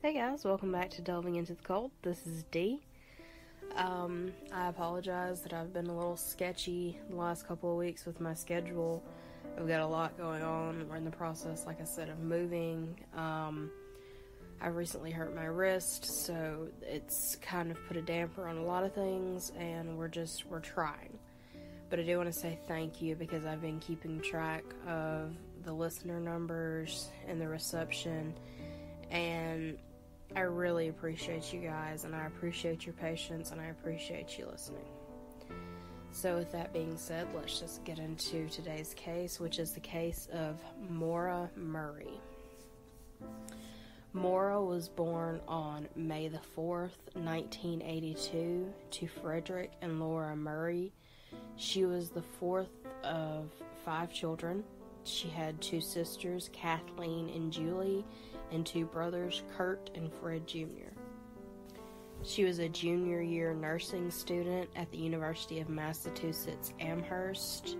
Hey guys, welcome back to Delving into the Cold. This is Dee. Um, I apologize that I've been a little sketchy the last couple of weeks with my schedule. I've got a lot going on. We're in the process, like I said, of moving. Um, I recently hurt my wrist, so it's kind of put a damper on a lot of things, and we're just we're trying. But I do want to say thank you because I've been keeping track of the listener numbers and the reception, and I really appreciate you guys, and I appreciate your patience, and I appreciate you listening. So, with that being said, let's just get into today's case, which is the case of Maura Murray. Maura was born on May the 4th, 1982, to Frederick and Laura Murray. She was the fourth of five children. She had two sisters, Kathleen and Julie, and two brothers, Kurt and Fred Jr. She was a junior year nursing student at the University of Massachusetts Amherst.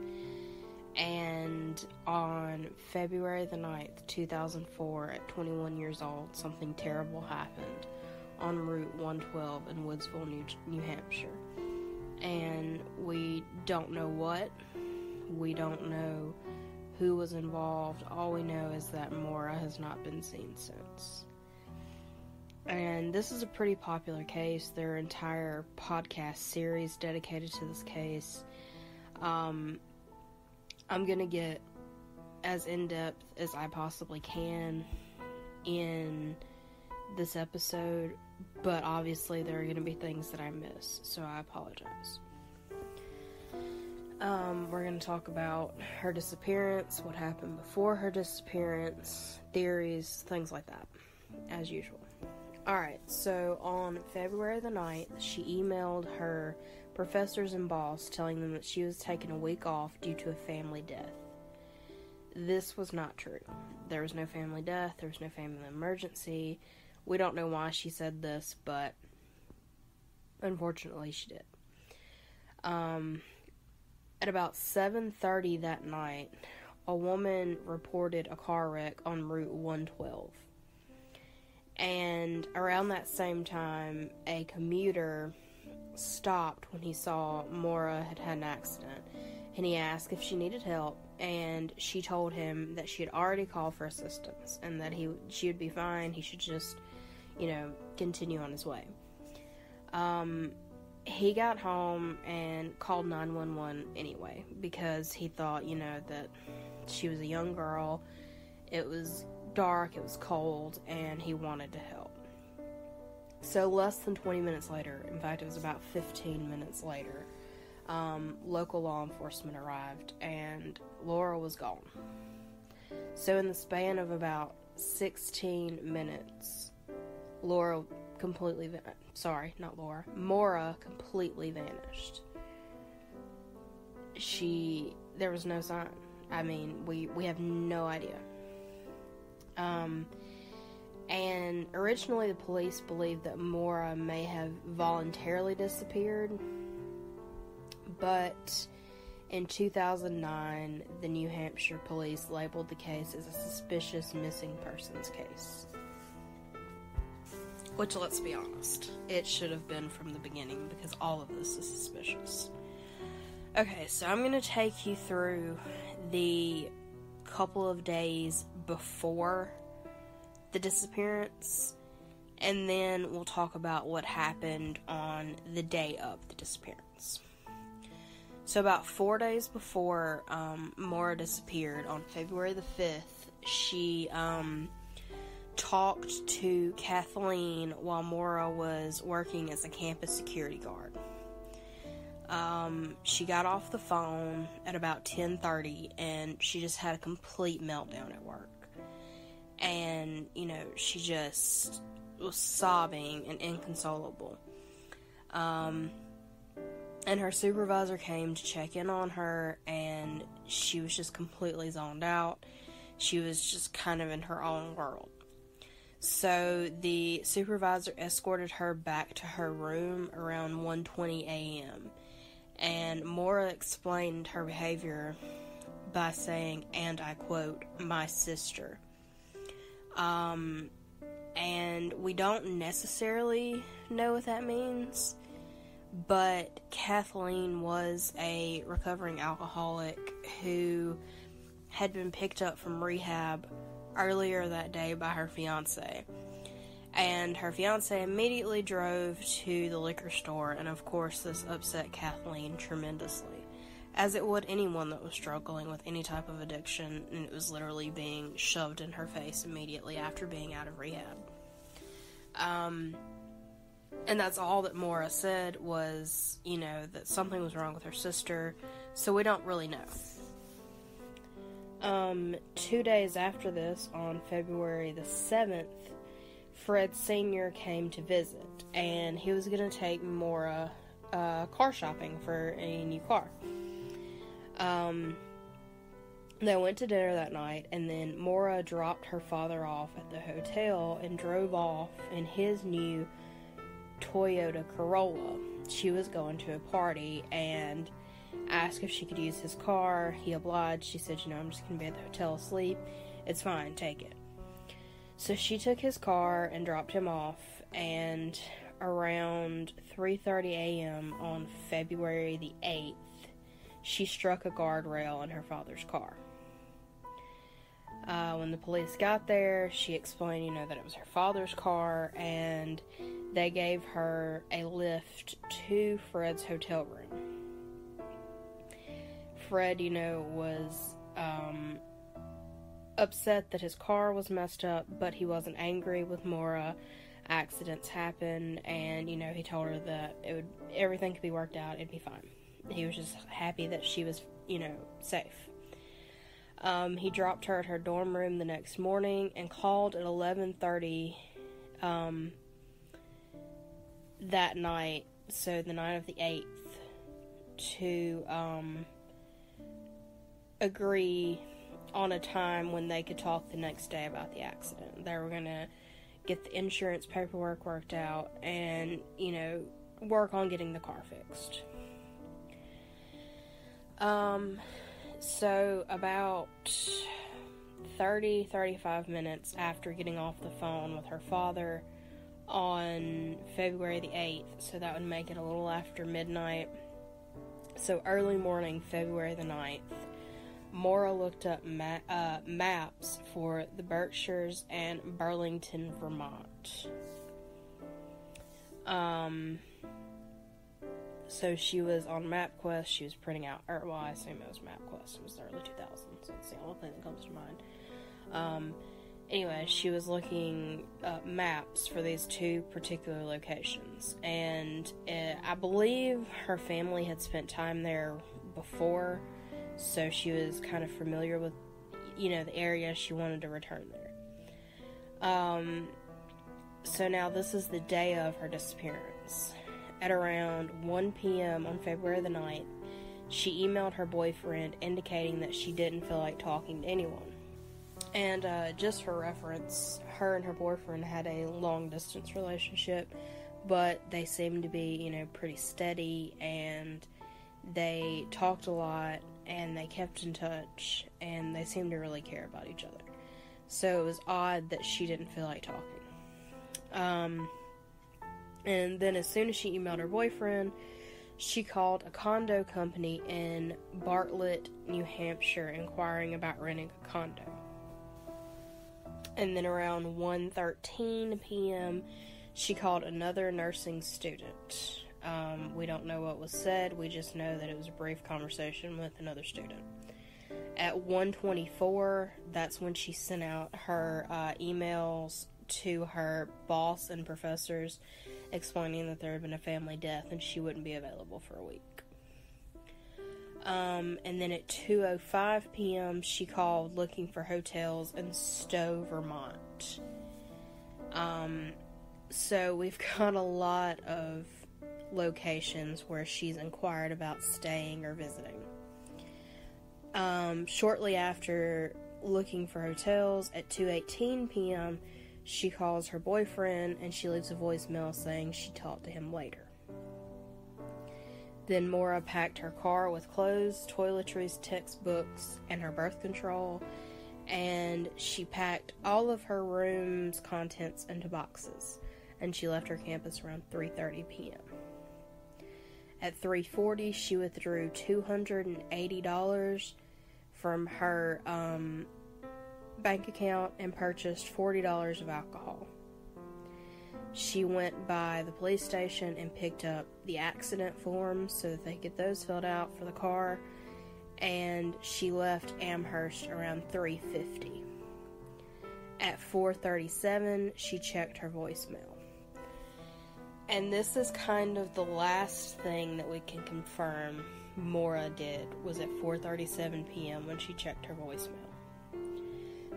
And on February the 9th, 2004, at 21 years old, something terrible happened on Route 112 in Woodsville, New, New Hampshire. And we don't know what, we don't know who was involved. All we know is that Maura has not been seen since. And this is a pretty popular case. There are entire podcast series dedicated to this case. Um, I'm going to get as in depth as I possibly can in this episode, but obviously there are going to be things that I miss, so I apologize. Um, we're going to talk about her disappearance, what happened before her disappearance, theories, things like that, as usual. Alright, so on February the 9th, she emailed her professors and boss telling them that she was taking a week off due to a family death. This was not true. There was no family death, there was no family emergency. We don't know why she said this, but unfortunately she did. Um, at about 7:30 that night, a woman reported a car wreck on Route 112. And around that same time, a commuter stopped when he saw Maura had had an accident. And he asked if she needed help and she told him that she had already called for assistance and that he she would be fine. He should just you know continue on his way. Um he got home and called 911 anyway because he thought, you know, that she was a young girl. It was dark, it was cold, and he wanted to help. So, less than 20 minutes later, in fact, it was about 15 minutes later, um, local law enforcement arrived and Laura was gone. So, in the span of about 16 minutes, Laura completely van- sorry, not Laura. Maura completely vanished. She there was no sign. I mean, we we have no idea. Um and originally the police believed that Maura may have voluntarily disappeared, but in 2009, the New Hampshire police labeled the case as a suspicious missing persons case. Which, let's be honest, it should have been from the beginning because all of this is suspicious. Okay, so I'm going to take you through the couple of days before the disappearance, and then we'll talk about what happened on the day of the disappearance. So, about four days before um, disappeared on February the 5th, she um, talked to Kathleen while Maura was working as a campus security guard. Um, she got off the phone at about 10:30 and she just had a complete meltdown at work. And, you know, she just was sobbing and inconsolable. Um, and her supervisor came to check in on her and she was just completely zoned out. She was just kind of in her own world. So the supervisor escorted her back to her room around 1:20 a.m. and Maura explained her behavior by saying, and I quote, "my sister." Um, and we don't necessarily know what that means, but Kathleen was a recovering alcoholic who had been picked up from rehab earlier that day by her fiance. And her fiance immediately drove to the liquor store, and of course, this upset Kathleen tremendously, as it would anyone that was struggling with any type of addiction, and it was literally being shoved in her face immediately after being out of rehab. Um, and that's all that Maura said was, you know, that something was wrong with her sister, so we don't really know. Um, two days after this, on February the 7th, Fred Sr. came to visit, and he was going to take Maura uh, car shopping for a new car. Um, they went to dinner that night, and then Maura dropped her father off at the hotel and drove off in his new Toyota Corolla. She was going to a party and asked if she could use his car. He obliged. She said, You know, I'm just going to be at the hotel asleep. It's fine, take it. So she took his car and dropped him off, and around 3:30 a.m. on February the 8th, she struck a guardrail in her father's car. Uh, when the police got there, she explained, you know, that it was her father's car, and they gave her a lift to Fred's hotel room. Fred, you know, was um, upset that his car was messed up, but he wasn't angry with Maura. Accidents happen, and you know, he told her that it would everything could be worked out, it'd be fine. He was just happy that she was, you know, safe. Um, he dropped her at her dorm room the next morning and called at 11:30 um, that night, so the night of the 8th, to um, agree on a time when they could talk the next day about the accident. They were going to get the insurance paperwork worked out and, you know, work on getting the car fixed. Um, so about 30 35 minutes after getting off the phone with her father on February the 8th, so that would make it a little after midnight. So early morning, February the 9th, Maura looked up ma- uh, maps for the Berkshires and Burlington, Vermont. Um, so she was on MapQuest. She was printing out, or well, I assume it was MapQuest. It was the early 2000s. So it's the only thing that comes to mind. Um, anyway, she was looking maps for these two particular locations, and uh, I believe her family had spent time there before so she was kind of familiar with, you know, the area. She wanted to return there. Um, so now this is the day of her disappearance. At around 1 p.m. on February the 9th, she emailed her boyfriend indicating that she didn't feel like talking to anyone. And uh, just for reference, her and her boyfriend had a long distance relationship, but they seemed to be, you know, pretty steady and they talked a lot and they kept in touch and they seemed to really care about each other. So it was odd that she didn't feel like talking. Um, and then as soon as she emailed her boyfriend, she called a condo company in Bartlett, New Hampshire, inquiring about renting a condo. And then around 1:13 p.m., she called another nursing student. Um, we don't know what was said. We just know that it was a brief conversation with another student. At 1:24, that's when she sent out her uh, emails to her boss and professors, explaining that there had been a family death and she wouldn't be available for a week. Um, and then at 2:05 p.m., she called looking for hotels in Stowe, Vermont. Um, so we've got a lot of locations where she's inquired about staying or visiting. Um, shortly after looking for hotels at 2:18 p.m., she calls her boyfriend and she leaves a voicemail saying she talked to him later. Then Maura packed her car with clothes, toiletries, textbooks, and her birth control and she packed all of her room's contents into boxes and she left her campus around 3:30 p.m. At 3:40 she withdrew $280 from her um, bank account and purchased $40 of alcohol. She went by the police station and picked up the accident forms so that they could get those filled out for the car and she left Amherst around 3:50. At 4:37, she checked her voicemail. And this is kind of the last thing that we can confirm Maura did was at 4:37 p.m. when she checked her voicemail.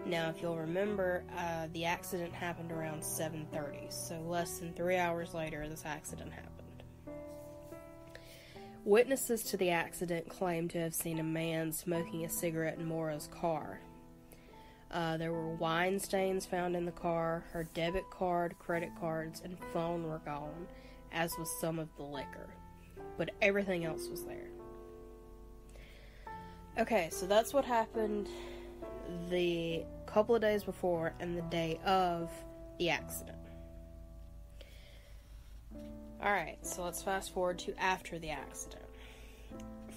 Now, if you'll remember, uh, the accident happened around 7:30, so less than three hours later, this accident happened. Witnesses to the accident claim to have seen a man smoking a cigarette in Maura's car. Uh, there were wine stains found in the car. Her debit card, credit cards, and phone were gone, as was some of the liquor. But everything else was there. Okay, so that's what happened the couple of days before and the day of the accident. Alright, so let's fast forward to after the accident.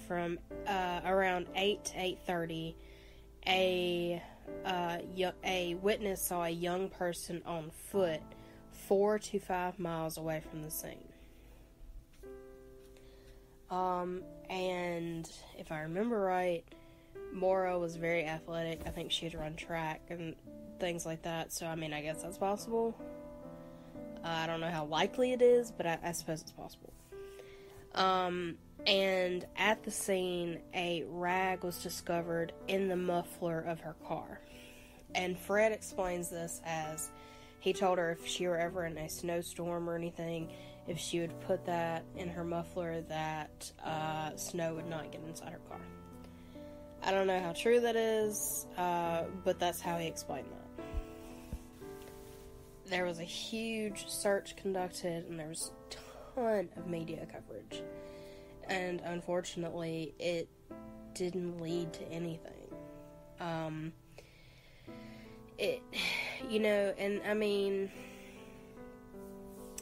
From uh, around 8 to 8.30, a, uh, a witness saw a young person on foot four to five miles away from the scene. Um, and if I remember right, Maura was very athletic. I think she had run track and things like that. So, I mean, I guess that's possible. Uh, I don't know how likely it is, but I, I suppose it's possible. Um, and at the scene, a rag was discovered in the muffler of her car. And Fred explains this as he told her if she were ever in a snowstorm or anything, if she would put that in her muffler, that uh, snow would not get inside her car. I don't know how true that is, uh, but that's how he explained that there was a huge search conducted and there was a ton of media coverage. And unfortunately, it didn't lead to anything. Um, it, you know, and I mean,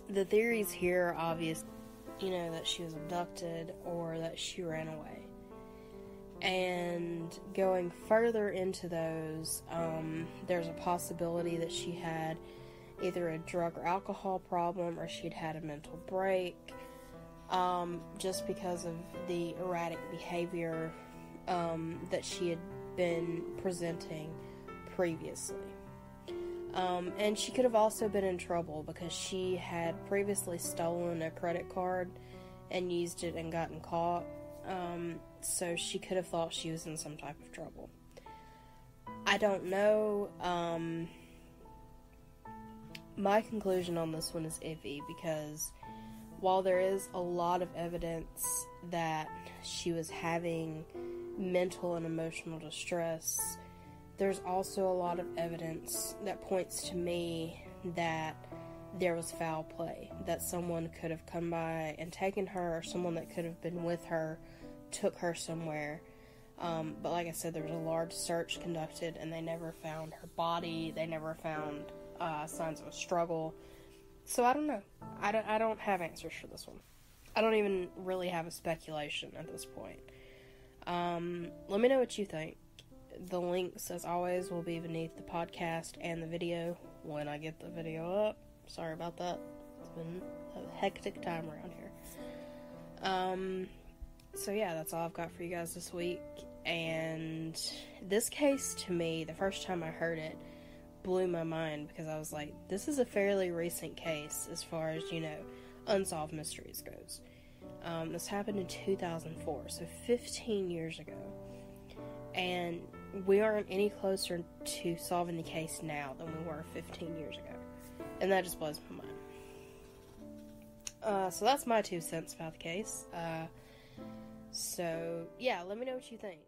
the theories here are obvious, you know, that she was abducted or that she ran away. And going further into those, um, there's a possibility that she had either a drug or alcohol problem or she'd had a mental break um, just because of the erratic behavior um, that she had been presenting previously. Um, and she could have also been in trouble because she had previously stolen a credit card and used it and gotten caught. Um, so she could have thought she was in some type of trouble. I don't know. Um, my conclusion on this one is iffy because while there is a lot of evidence that she was having mental and emotional distress, there's also a lot of evidence that points to me that there was foul play, that someone could have come by and taken her, or someone that could have been with her took her somewhere. Um, but like I said, there was a large search conducted, and they never found her body. They never found uh, signs of a struggle. So I don't know. I don't, I don't have answers for this one. I don't even really have a speculation at this point. Um, let me know what you think. The links, as always, will be beneath the podcast and the video when I get the video up. Sorry about that. It's been a hectic time around here. Um, so yeah, that's all I've got for you guys this week. And this case, to me, the first time I heard it, blew my mind because I was like, this is a fairly recent case as far as, you know, unsolved mysteries goes. Um, this happened in 2004, so 15 years ago. And we aren't any closer to solving the case now than we were 15 years ago. And that just blows my mind. Uh, so that's my two cents about the case. Uh, so, yeah, let me know what you think.